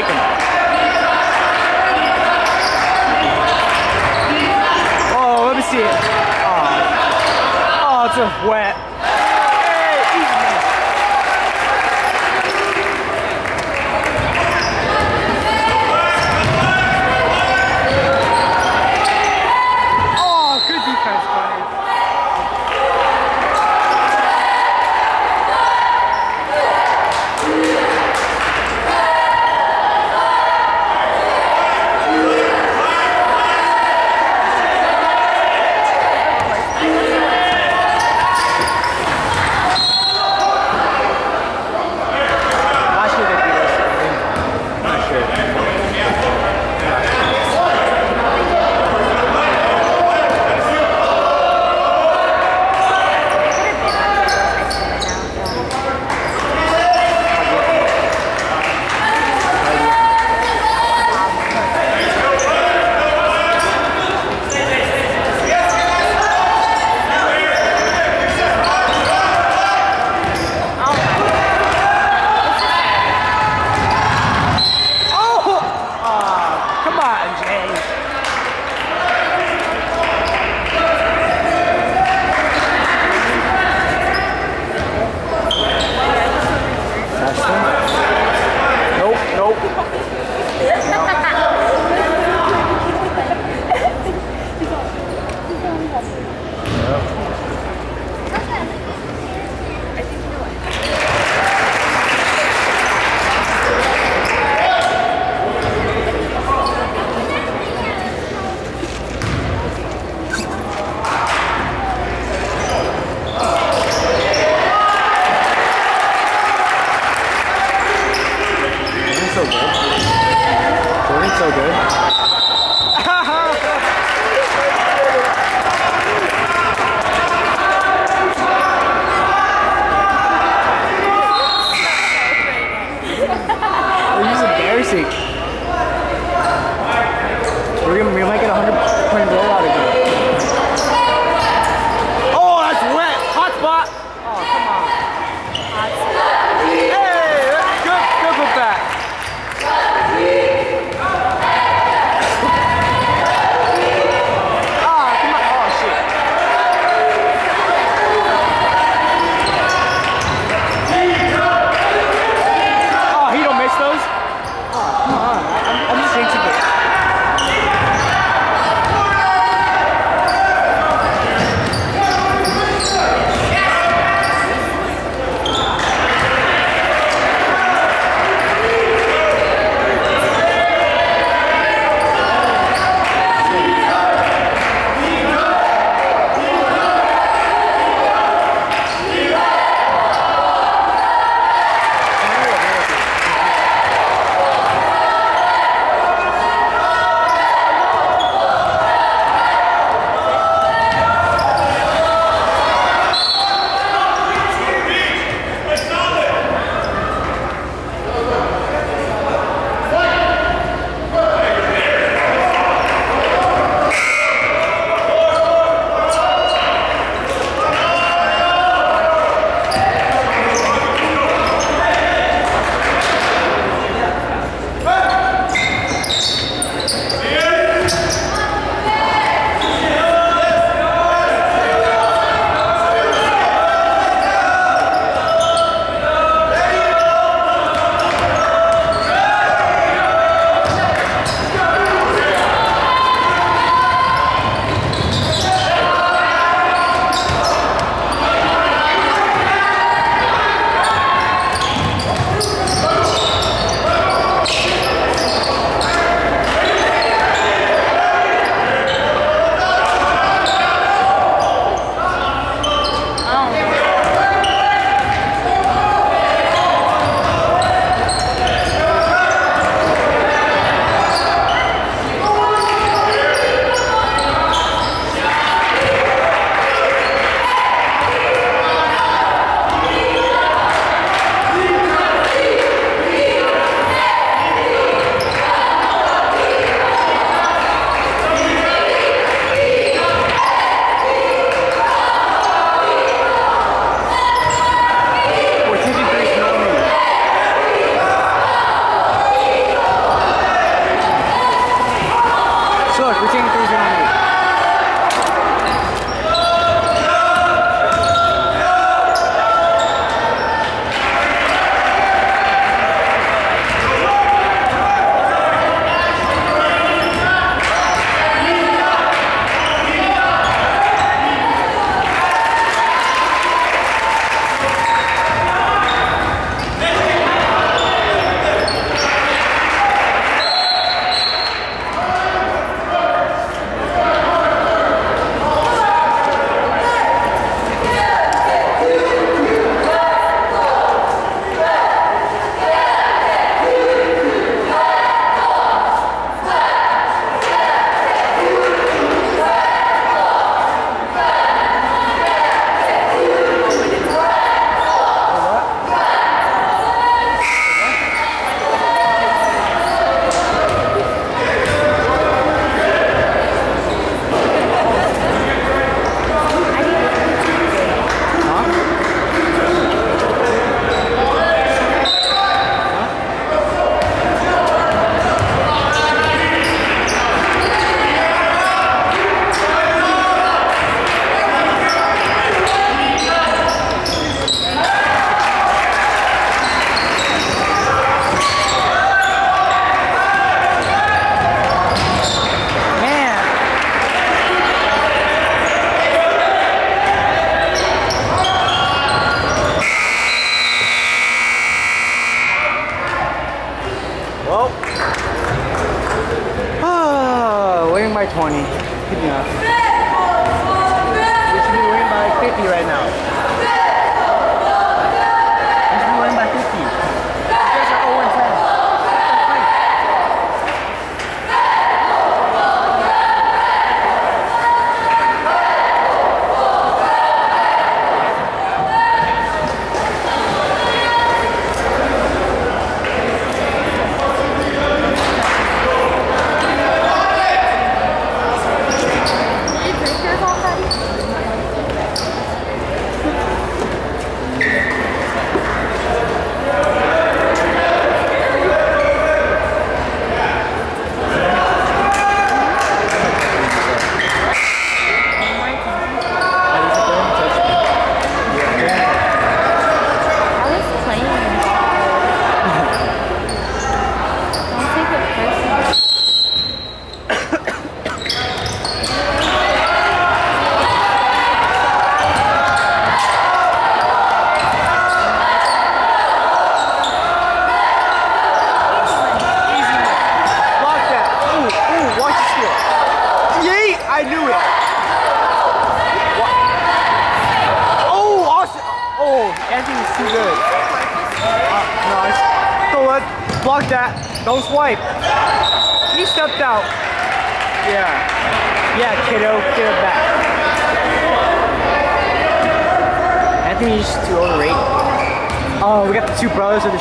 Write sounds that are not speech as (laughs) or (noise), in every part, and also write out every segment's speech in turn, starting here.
taken. Oh, let me see it. Oh, oh it's wet. so good.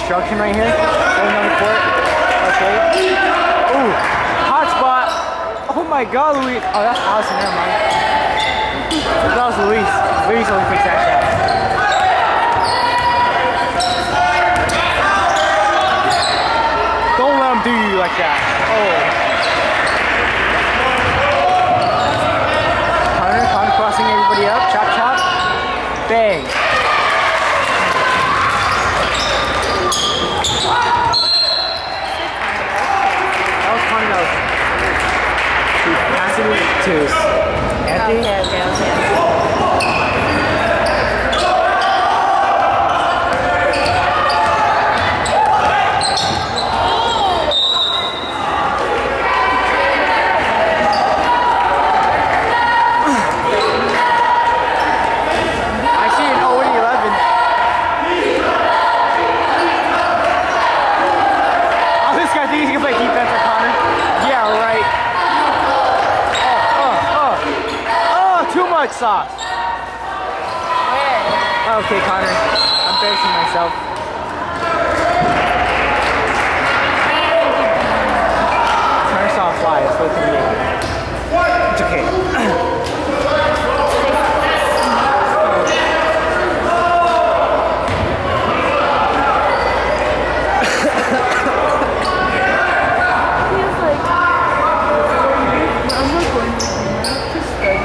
Destruction right here. Going on the court. Okay. Ooh, hot spot. Oh my god, Luis. Oh, that's Allison. Never mind. That was Luis. Luis only that shot. Don't let him do you like that. Oh. Conner, Conner crossing everybody up. Chop, chop. Bang. That was Conner. That was. He to Anthony. Okay, okay, okay. I see an 0 and 11. Oh, this guy thinks he can play defense for Conner. Yeah, right. Oh, oh, oh. Oh, too much sauce. Okay, Conner. I'm embarrassing myself. Conner saw a fly. It's supposed to be. It's okay. He was like, I'm not going to just like,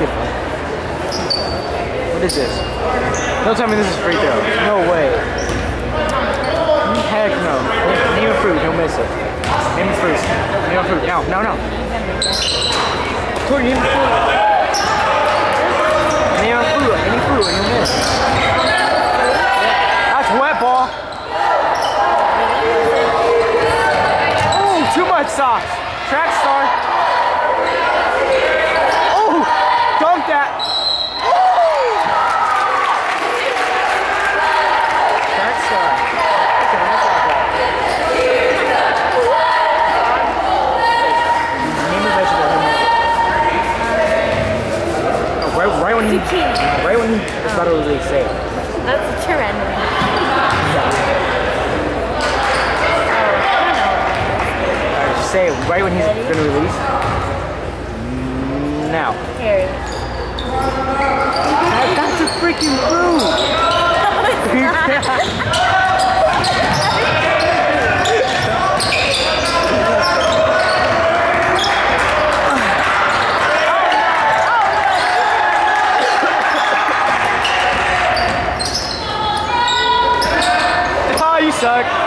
Different. What is this? Don't tell me this is free throw. No way. Heck no. Name a fruit, you'll miss it. Name a fruit. Name a fruit. No, no, no. Tori, name a fruit. Name a fruit. Any fruit and you'll miss. That's wet ball. Oh, too much sauce. Track star. Oh, dunk that. Track star. Okay, that's not bad. Name a vegetable. Oh, right, right when he, Zucchini. right when he was about to really say. That's a. Alright, just say it right when he's gonna release. Mm, now. Harry. That- That's a freaking fruit! (laughs) (laughs) oh, you suck.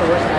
Wait,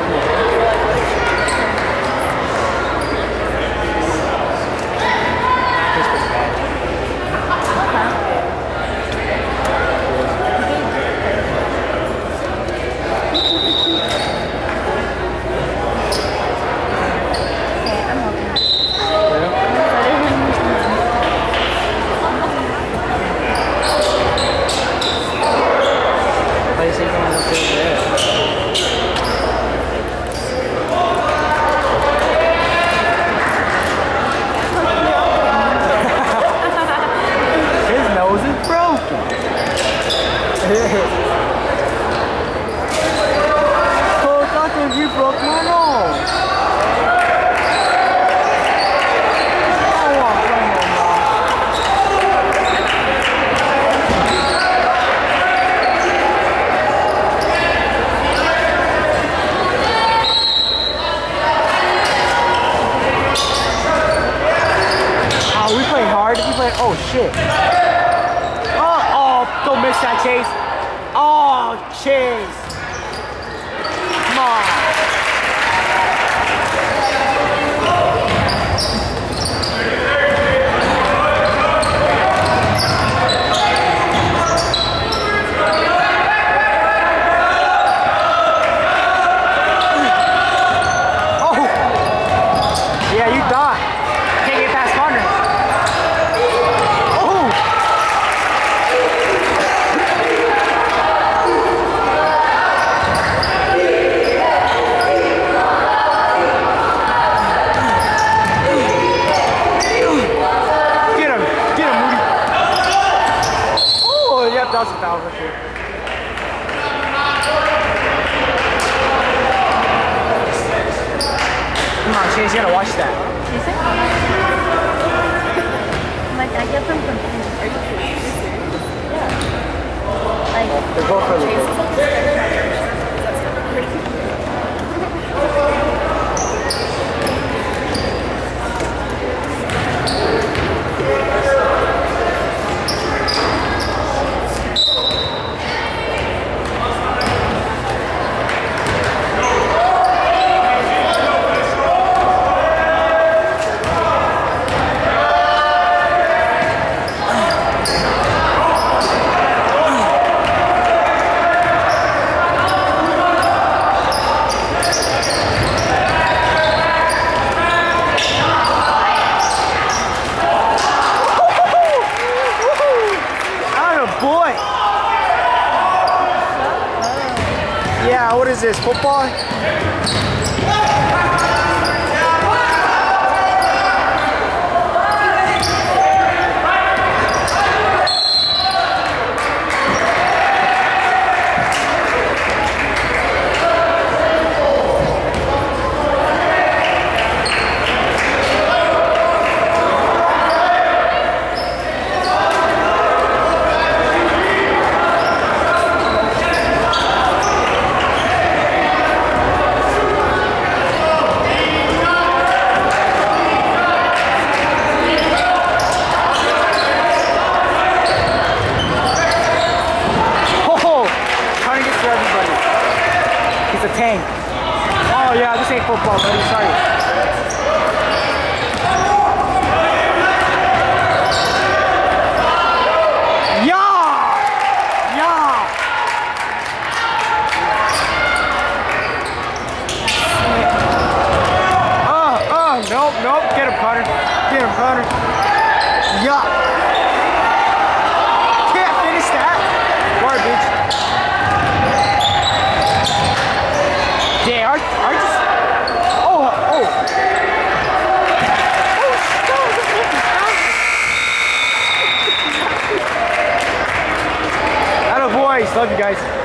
Love you guys.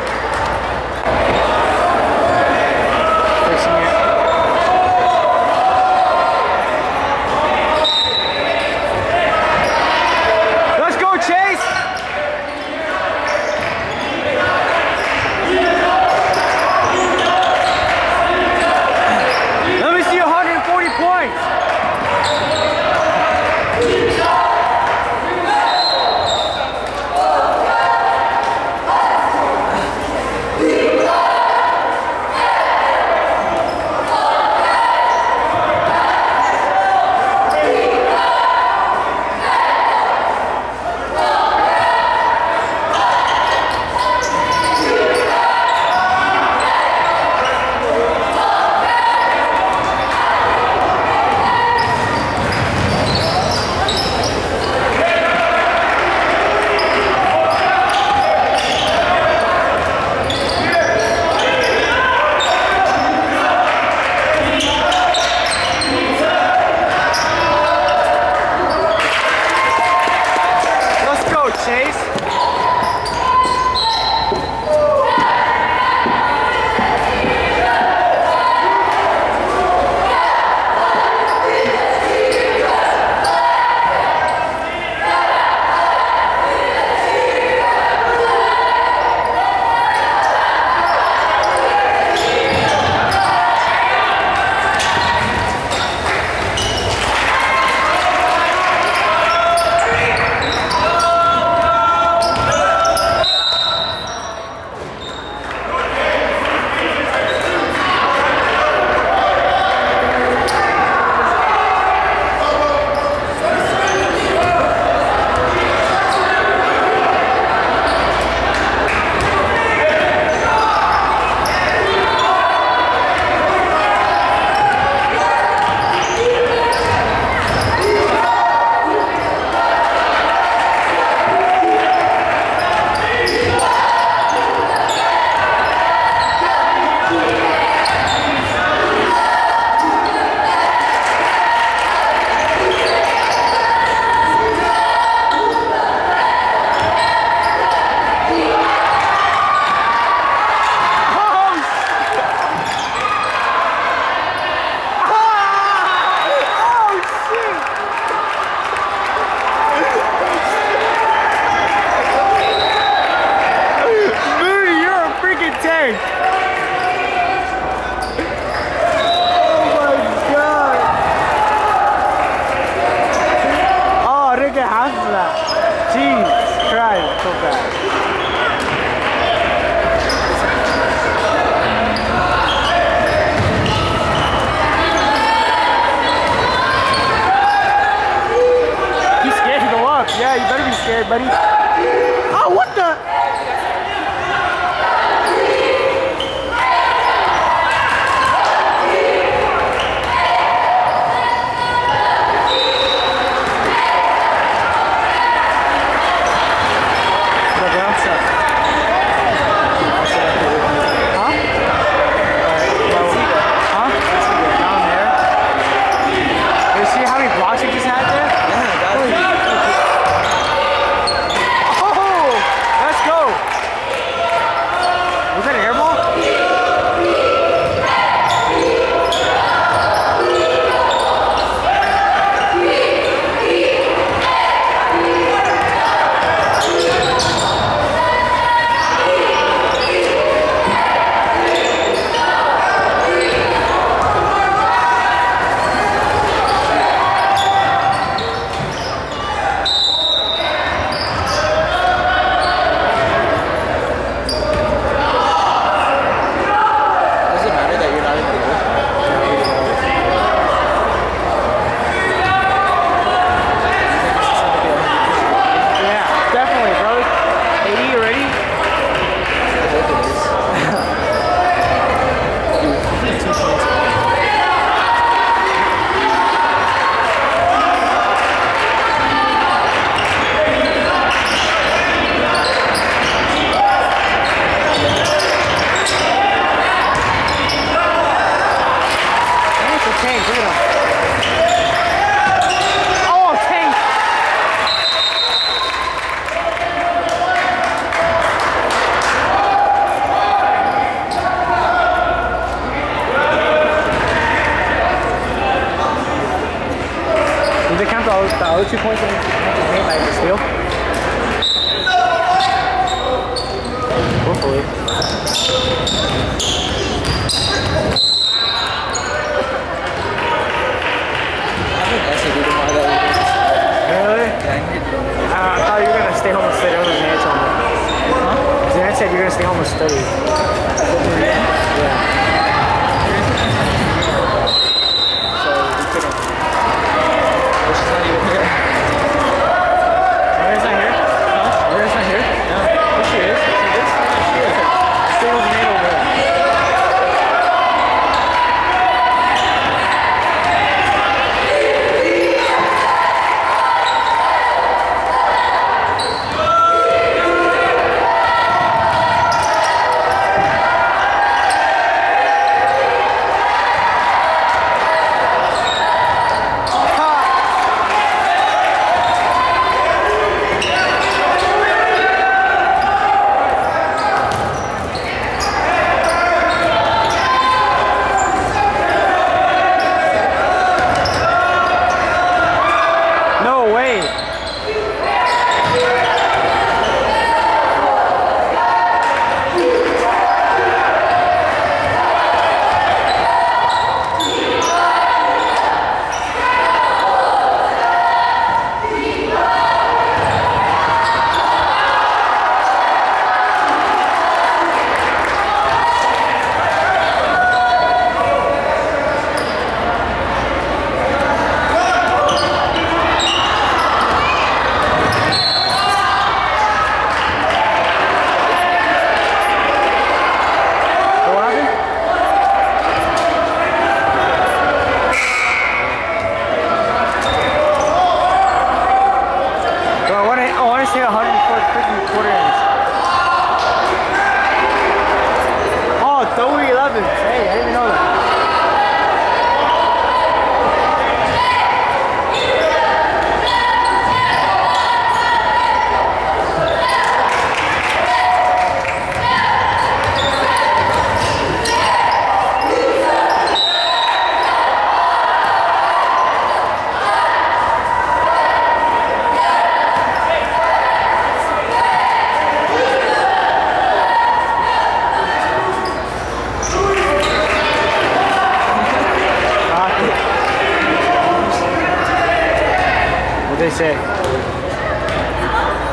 They say?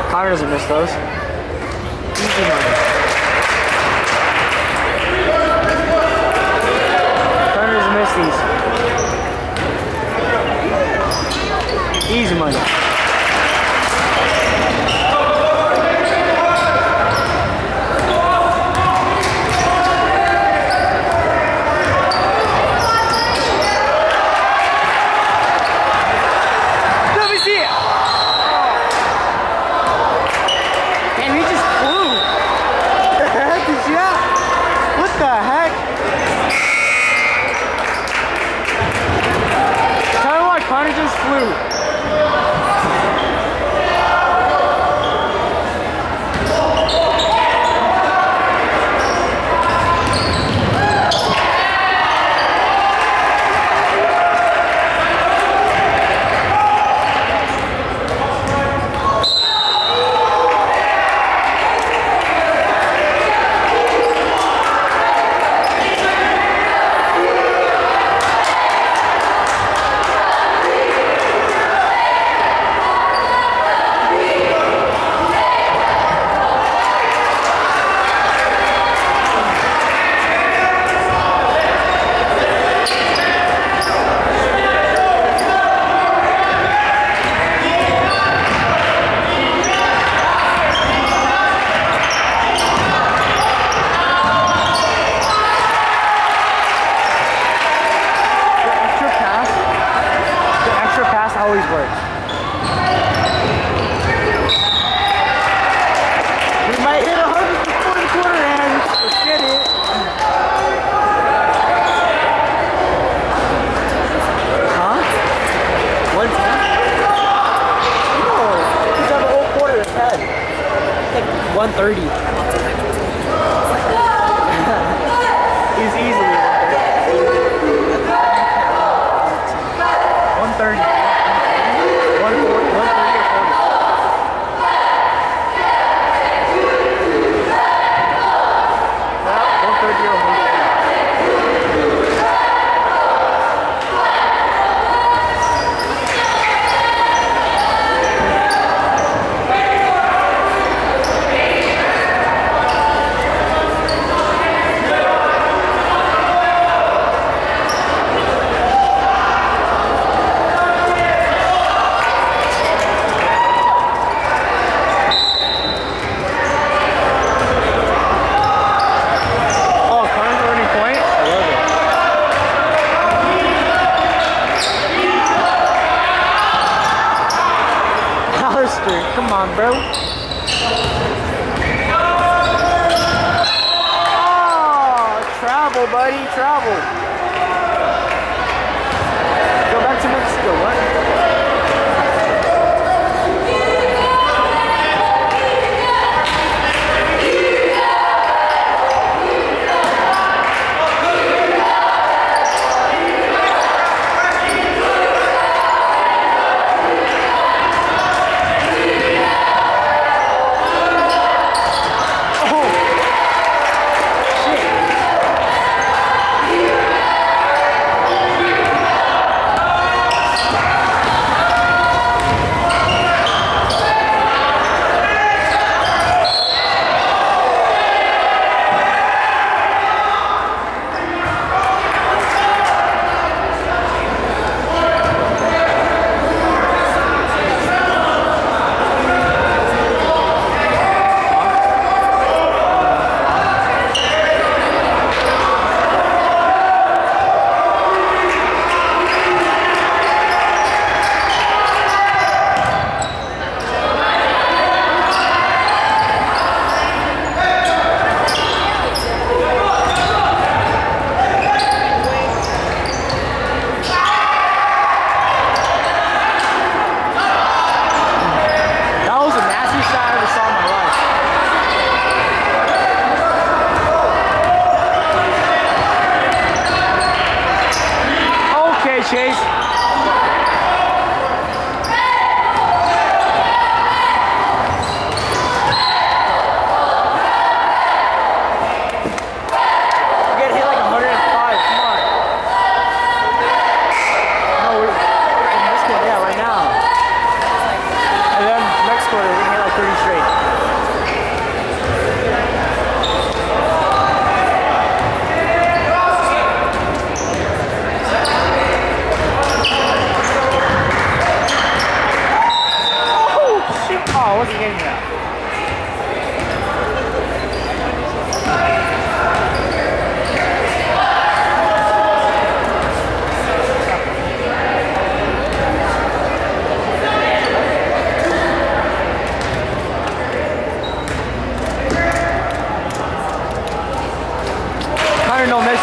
Conner doesn't miss those.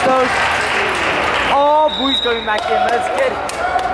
Those. Oh, Boo's coming back in. Let's get it.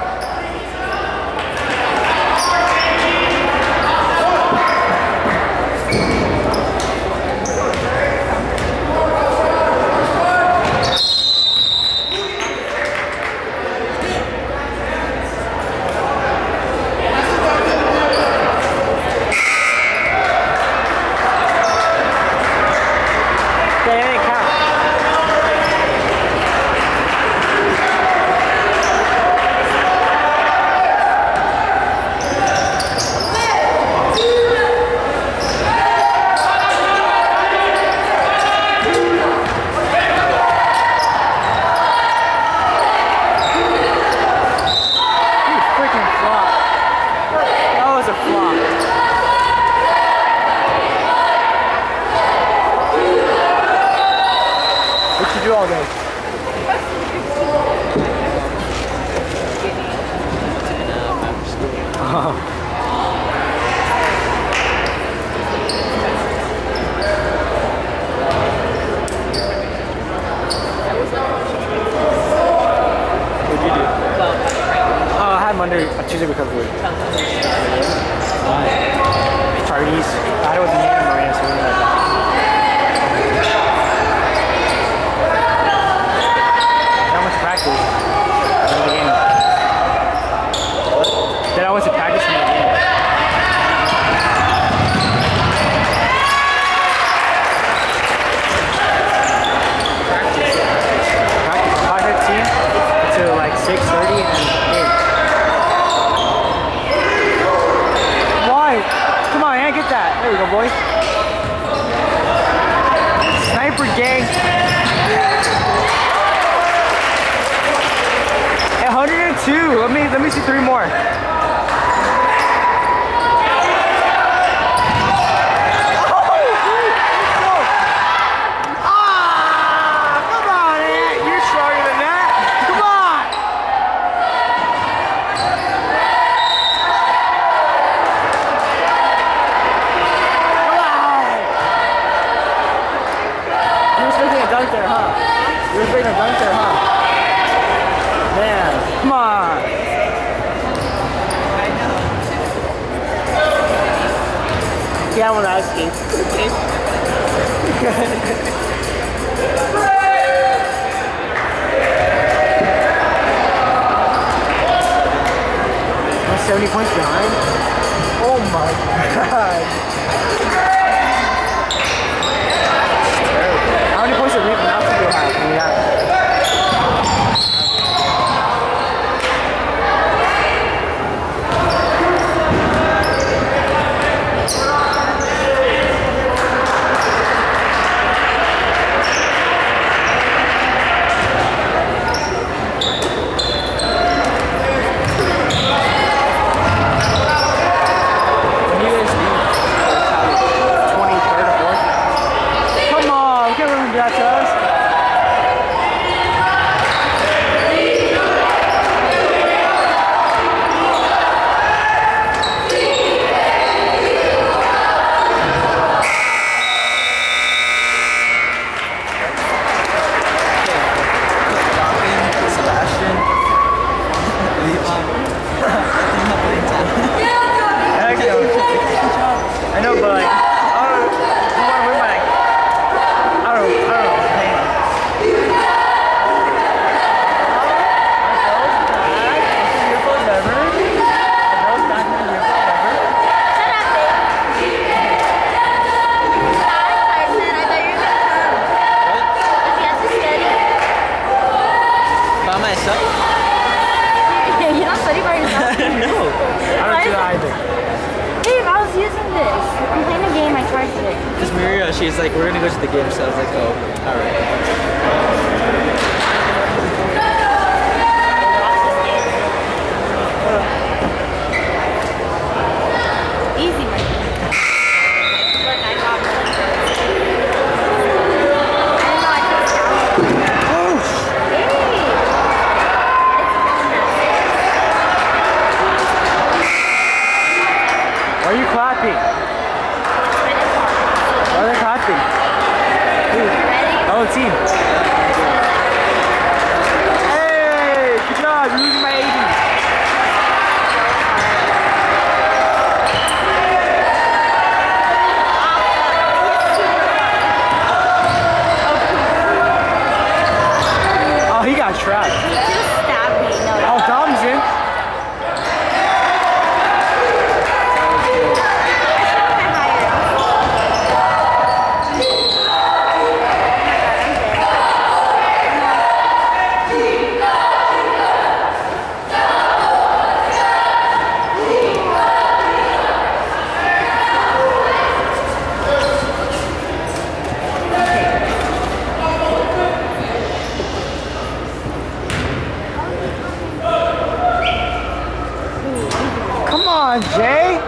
On, Jay.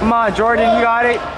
Come on, Jordan, you got it.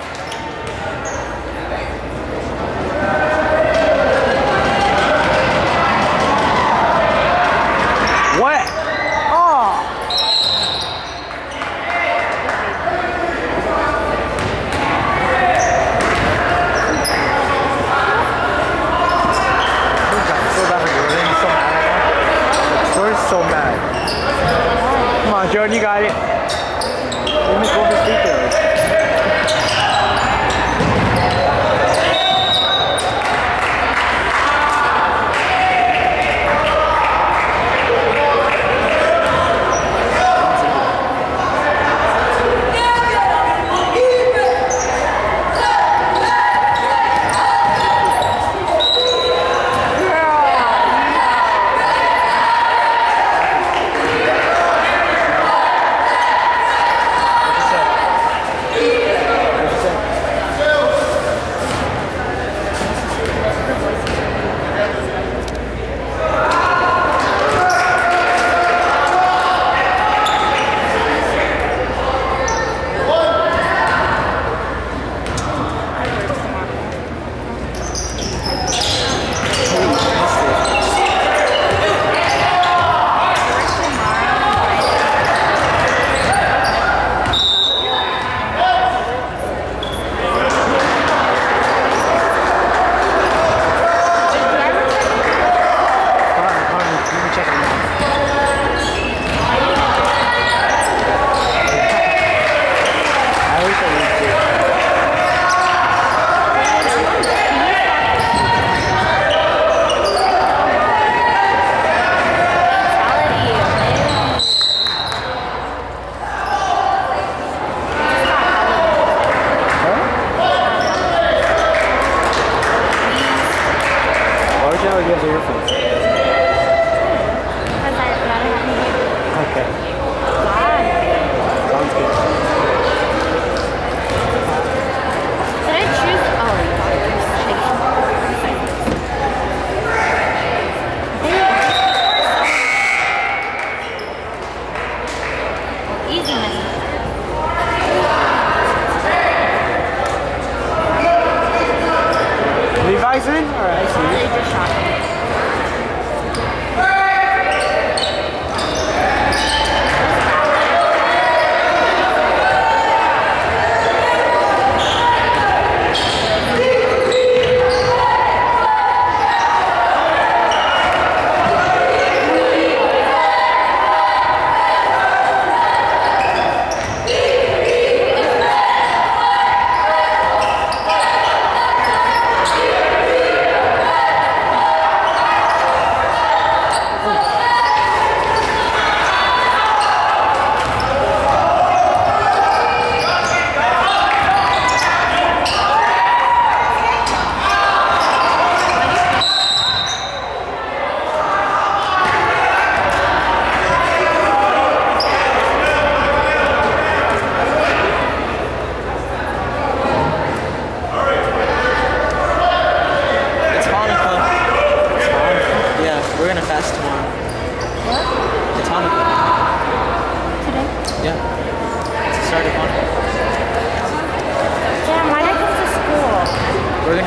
What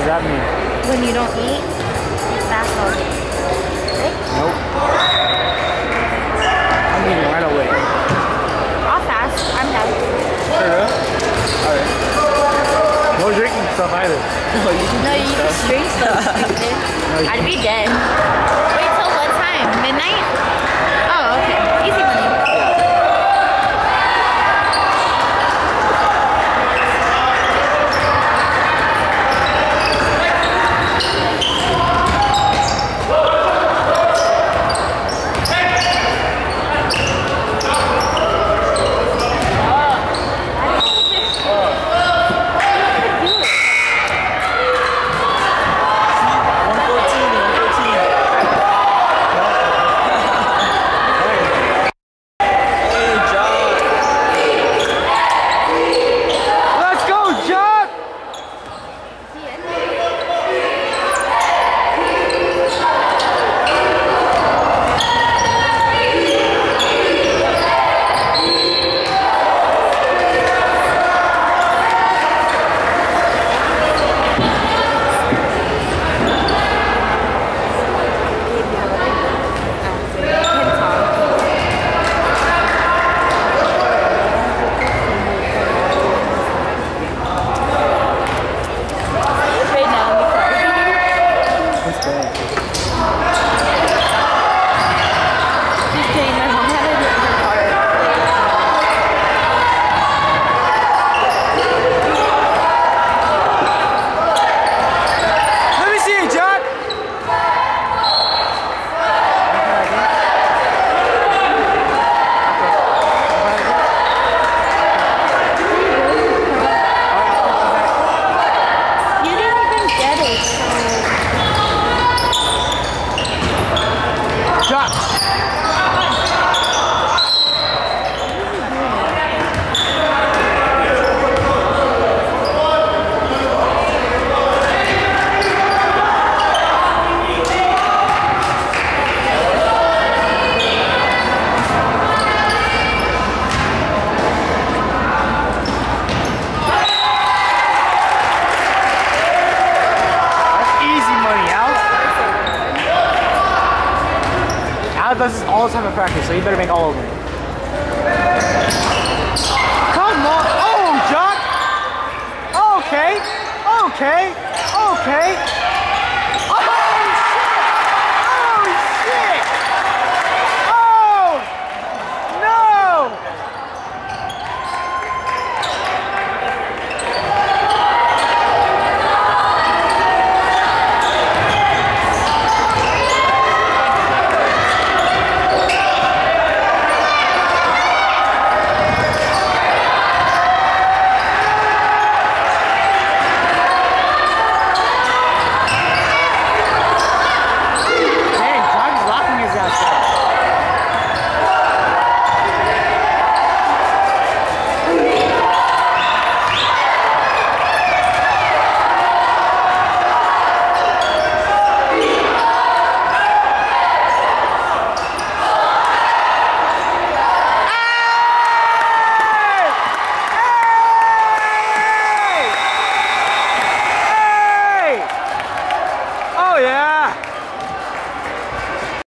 does that mean? When you don't eat, you fast all day. Right? Nope. I'm eating right away. I'll fast. I'm done. Alright. No drinking stuff either. (laughs) No, you can No, drink you stuff. just drink stuff, (laughs) stupid. I'd be dead. Wait till what time? Midnight? Oh, okay. Easy money. So you better make all of them.